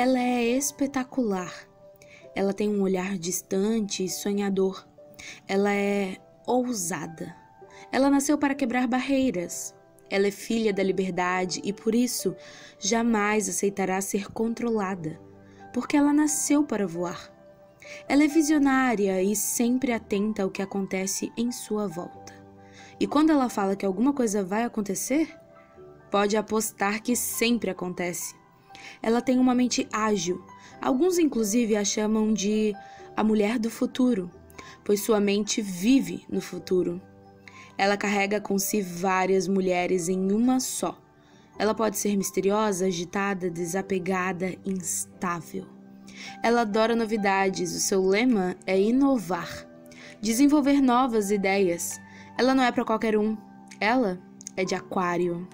Ela é espetacular. Ela tem um olhar distante e sonhador. Ela é ousada. Ela nasceu para quebrar barreiras. Ela é filha da liberdade e por isso jamais aceitará ser controlada, porque ela nasceu para voar. Ela é visionária e sempre atenta ao que acontece em sua volta. E quando ela fala que alguma coisa vai acontecer, pode apostar que sempre acontece. Ela tem uma mente ágil. Alguns, inclusive, a chamam de a mulher do futuro, pois sua mente vive no futuro. Ela carrega com si várias mulheres em uma só. Ela pode ser misteriosa, agitada, desapegada, instável. Ela adora novidades, o seu lema é inovar, desenvolver novas ideias. Ela não é para qualquer um, ela é de Aquário.